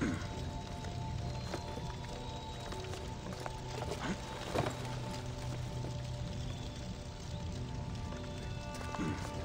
Mm-hmm.